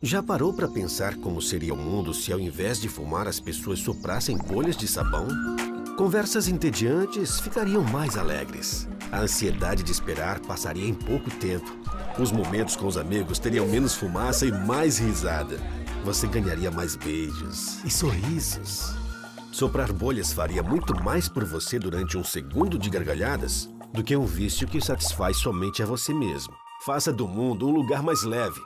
Já parou para pensar como seria o mundo se ao invés de fumar as pessoas soprassem bolhas de sabão? Conversas entediantes ficariam mais alegres. A ansiedade de esperar passaria em pouco tempo. Os momentos com os amigos teriam menos fumaça e mais risada. Você ganharia mais beijos e sorrisos. Soprar bolhas faria muito mais por você durante um segundo de gargalhadas do que um vício que satisfaz somente a você mesmo. Faça do mundo um lugar mais leve